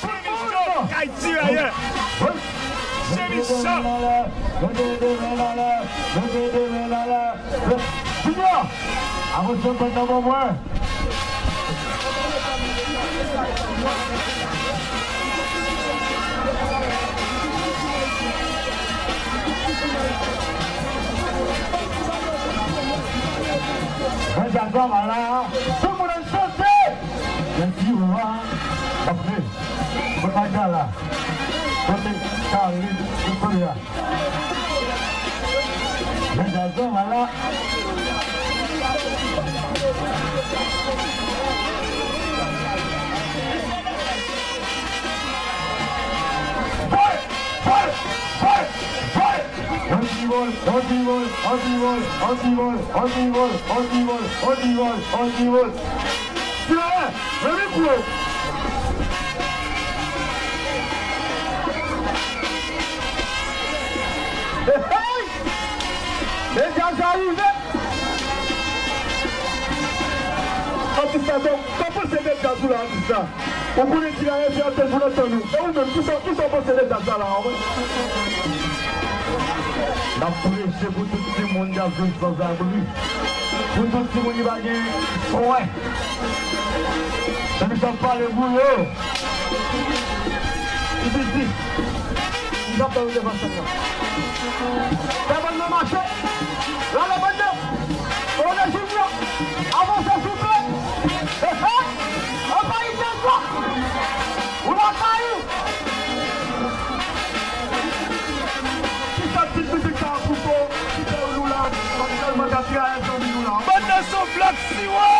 准备上，开机了耶！准备上，来来来来来，来来来来来，准备上。阿木准备到末尾。我想装满了啊。Okey, berbagalah Kami kali super ya. Menjaga malah Hollywood, Hollywood, Hollywood, Hollywood, Hollywood, Hollywood, Hollywood. Mwen mwen kou. E jan jarive Antista don Kapon se dek dan sou la antista Ou pou ne tirare pi an ten pou nan ton nou. E ou men tout sa pon se dek dan sa la an La pou le che pou tout si moun Jan joun san zan pou li Pou tout si moun i bagen Ouè Ce ne pas les bouillots. Ils disent, ils ont perdu devant Seigneur. Fais-moi marcher. Là, la bonne On est junior. Avancez, s'il vous plaît. Et ça, on va y faire quoi? On va pas y Si ça, petite musique, ça a un coupeau. Si c'est un loulan, on va faire le mandat à un loulan. Bonne nation, Black Siwa.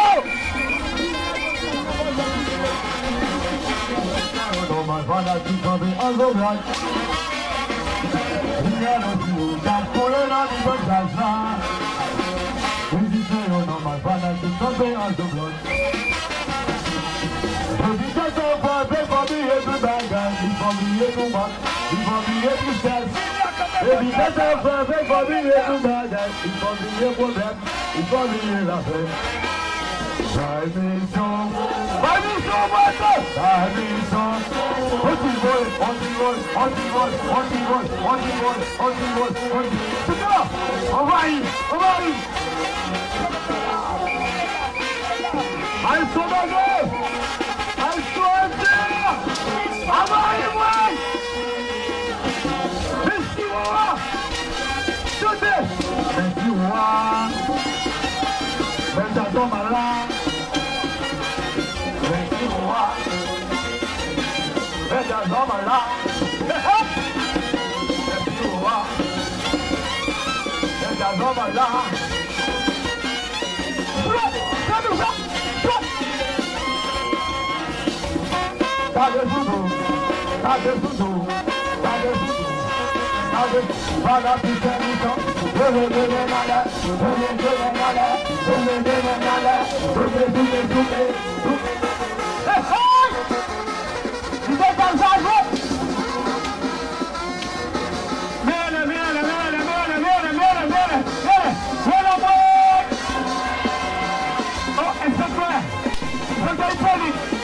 like you for me on the. We are not you, that's pulling that's not. If you say you know my I think something on the blood. If you say so far, I for me every banger, if for me every one, if for me every step. If you say so far, pay for me every banger, if for me every one, if for me every step toma lá. 大哥师傅大哥师傅大哥师傅大哥大哥师傅大哥师傅大哥师傅大哥师傅大哥师傅大哥师傅大哥师傅大哥师傅大哥师傅大哥师傅大哥师傅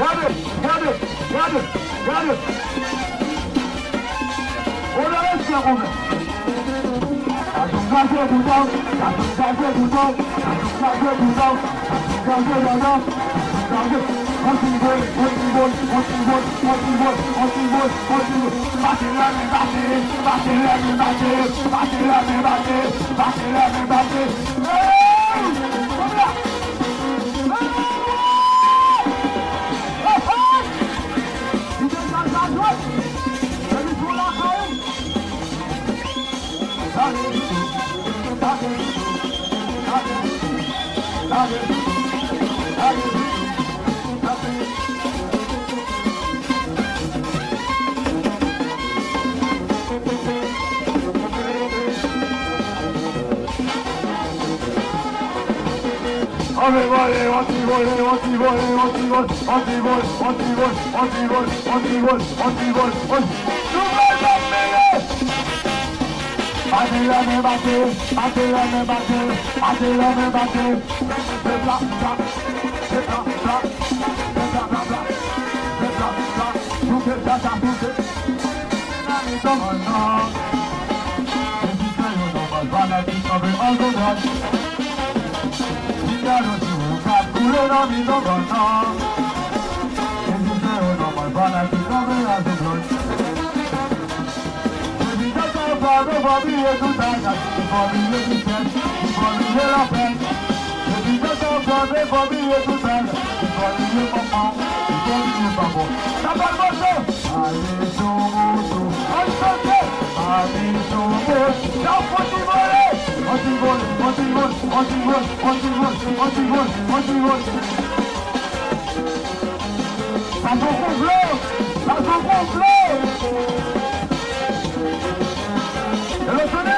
Yarın, yarın, yarın, yarın. Oraya sıra onu. 感谢主动感谢感谢主动感谢感谢主动感谢感谢主动感谢我是你我是你我是你我是你我是你我是你发现了你发现了你发你发现了你发你发现了你发你发现 main, battez, battez la main, battez, battez la main, battez. Hey! Comme là! Allez, allez, anti-vol, anti-vol, anti-vol, anti-vol, anti-vol, anti-vol, anti-vol, anti-vol, Nouvelle mêlée Babylon and battle, Babylon and battle, Babylon and battle. The black black, the black black, the black black, the black black. Who can that? Who can? Nani sama na. This is the new normal vanity cover all the world. Dinero si buscas, culo no mi no no. This is the new normal vanity cover all the world. Bobby, Bobby, here's who's back. Bobby, here's who's back. Bobby, here's our back. The DJ said, Bobby, Bobby, here's who's back. Bobby, here's my mom. Bobby, here's my mom. Stop on the show. Bobby, so mucho. On Sunday. Bobby, so much. Now, Bobby, Bobby. Once you run, once you run, ¡Vamos a!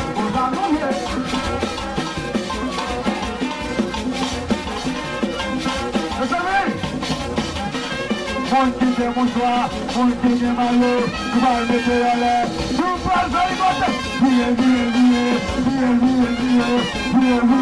mette mouswa, moun tenye malo, nou bal mette yale, nou bal fay kote. Viye, viye, viye, viye, viye, viye, viye, viye.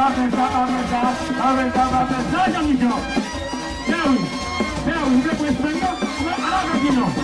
avanza, avanza, avanza, avanza, avanza, avanza, avanza,